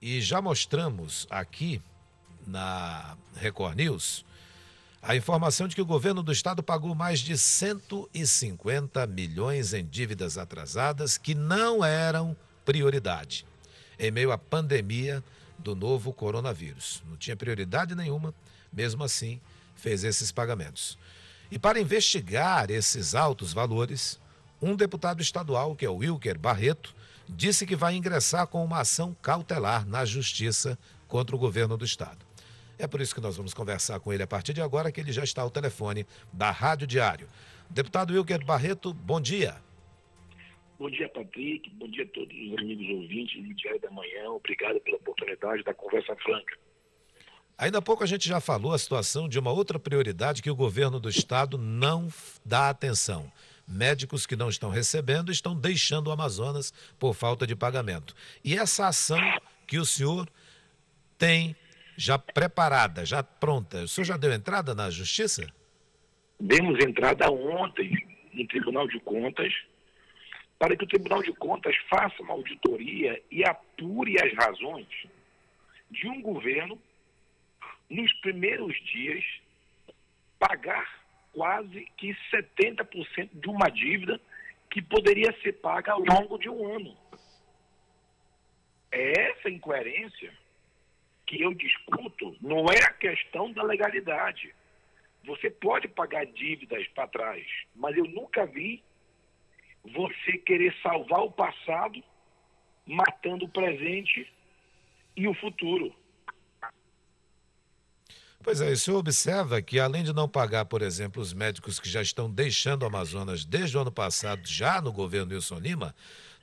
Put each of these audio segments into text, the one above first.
E já mostramos aqui na Record News a informação de que o governo do estado pagou mais de 150 milhões em dívidas atrasadas que não eram prioridade em meio à pandemia do novo coronavírus. Não tinha prioridade nenhuma, mesmo assim, fez esses pagamentos. E para investigar esses altos valores, um deputado estadual, que é o Wilker Barreto, disse que vai ingressar com uma ação cautelar na Justiça contra o governo do Estado. É por isso que nós vamos conversar com ele a partir de agora, que ele já está ao telefone da Rádio Diário. Deputado Wilker Barreto, bom dia. Bom dia, Patrick. Bom dia a todos os amigos ouvintes do Diário da Manhã. Obrigado pela oportunidade da conversa franca. Ainda há pouco a gente já falou a situação de uma outra prioridade que o governo do estado não dá atenção médicos que não estão recebendo estão deixando o Amazonas por falta de pagamento. E essa ação que o senhor tem já preparada, já pronta, o senhor já deu entrada na justiça? Demos entrada ontem no Tribunal de Contas para que o Tribunal de Contas faça uma auditoria e apure as razões de um governo, nos primeiros dias, pagar quase que 70% de uma dívida que poderia ser paga ao longo de um ano. É essa incoerência que eu discuto, não é a questão da legalidade. Você pode pagar dívidas para trás, mas eu nunca vi você querer salvar o passado matando o presente e o futuro. Pois é, o senhor observa que, além de não pagar, por exemplo, os médicos que já estão deixando o Amazonas desde o ano passado, já no governo Wilson Lima,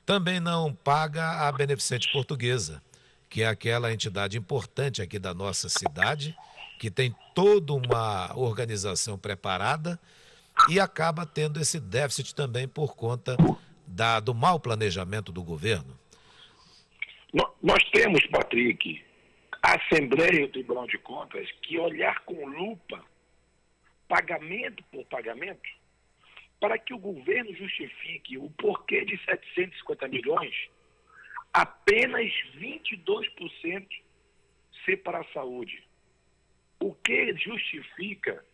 também não paga a beneficente portuguesa, que é aquela entidade importante aqui da nossa cidade, que tem toda uma organização preparada e acaba tendo esse déficit também por conta da, do mau planejamento do governo. Nós temos, Patrick, a Assembleia e o Tribunal de Contas que olhar com lupa, pagamento por pagamento, para que o governo justifique o porquê de 750 milhões, apenas 22% ser para a saúde. O que justifica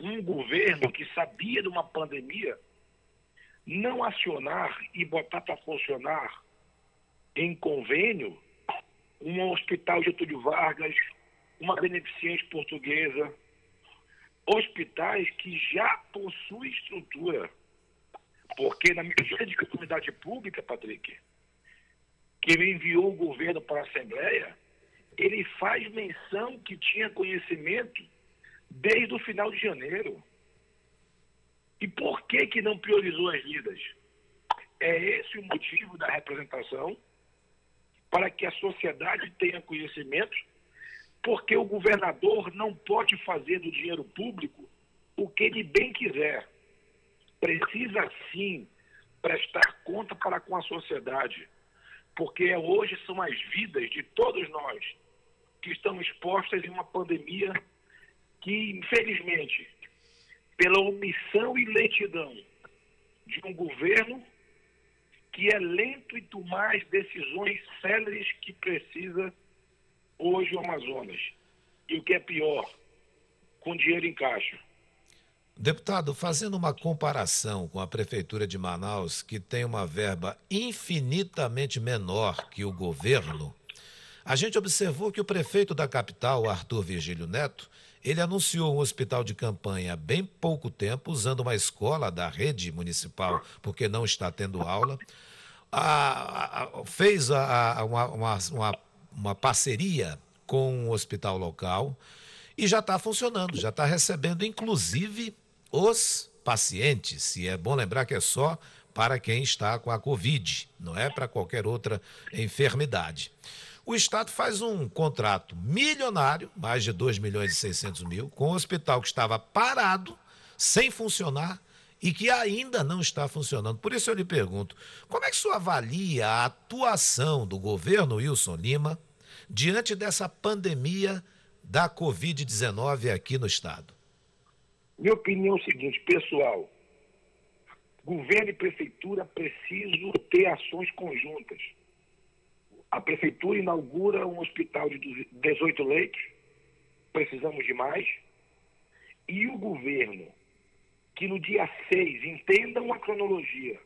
um governo que sabia de uma pandemia não acionar e botar para funcionar em convênio um hospital Getúlio Vargas, uma beneficente portuguesa, hospitais que já possuem estrutura. Porque na medida de comunidade pública, Patrick, que ele enviou o governo para a Assembleia, ele faz menção que tinha conhecimento desde o final de janeiro. E por que que não priorizou as vidas? É esse o motivo da representação para que a sociedade tenha conhecimento, porque o governador não pode fazer do dinheiro público o que ele bem quiser. Precisa sim prestar conta para com a sociedade, porque hoje são as vidas de todos nós que estão expostas em uma pandemia que, infelizmente, pela omissão e lentidão de um governo que é lento em tomar as decisões céleres que precisa hoje o Amazonas. E o que é pior, com dinheiro em caixa. Deputado, fazendo uma comparação com a Prefeitura de Manaus, que tem uma verba infinitamente menor que o governo, a gente observou que o prefeito da capital, Arthur Virgílio Neto, ele anunciou um hospital de campanha há bem pouco tempo, usando uma escola da rede municipal, porque não está tendo aula. A, a, fez a, uma, uma, uma, parceria com um hospital local e já está funcionando, já está recebendo, inclusive, os pacientes. E é bom lembrar que é só para quem está com a Covid, não é para qualquer outra enfermidade o Estado faz um contrato milionário, mais de 2 milhões e 600 mil, com um hospital que estava parado, sem funcionar e que ainda não está funcionando. Por isso eu lhe pergunto, como é que o senhor avalia a atuação do governo Wilson Lima diante dessa pandemia da Covid-19 aqui no Estado? Minha opinião é o seguinte, pessoal, governo e prefeitura precisam ter ações conjuntas A prefeitura inaugura um hospital de 18 leitos, precisamos de mais. E o governo, que no dia 6, entendam a cronologia,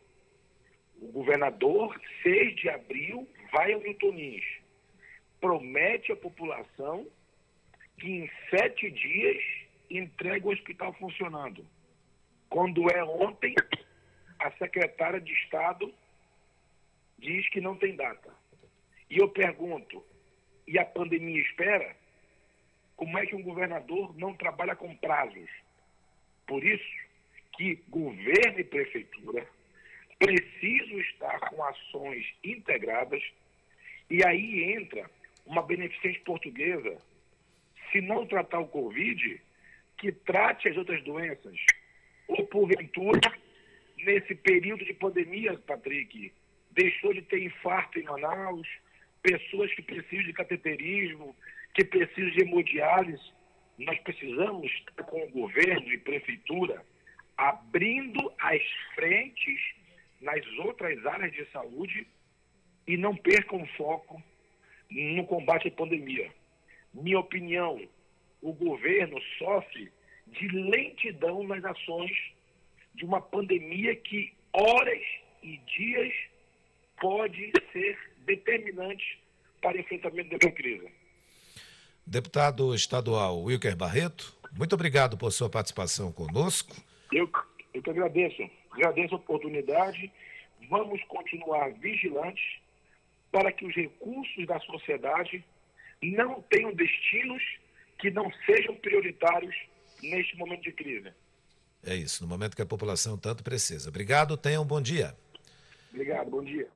o governador, 6 de abril, vai ao Milton Nins, promete à população que em sete dias entrega o hospital funcionando. Quando é ontem, a secretária de Estado diz que não tem data. E eu pergunto, e a pandemia espera? Como é que um governador não trabalha com prazos? Por isso que governo e prefeitura precisam estar com ações integradas e aí entra uma beneficente portuguesa, se não tratar o Covid, que trate as outras doenças. Ou porventura, nesse período de pandemia, Patrick, deixou de ter infarto em Manaus, pessoas que precisam de cateterismo, que precisam de hemodiálise. Nós precisamos, com o governo e prefeitura, abrindo as frentes nas outras áreas de saúde e não percam foco no combate à pandemia. Minha opinião, o governo sofre de lentidão nas ações de uma pandemia que horas e dias pode ser determinante para o enfrentamento da crise. Deputado estadual Wilker Barreto, muito obrigado por sua participação conosco. Eu, eu que agradeço. Agradeço a oportunidade. Vamos continuar vigilantes para que os recursos da sociedade não tenham destinos que não sejam prioritários neste momento de crise. É isso, no momento que a população tanto precisa. Obrigado, tenha um bom dia. Obrigado, bom dia.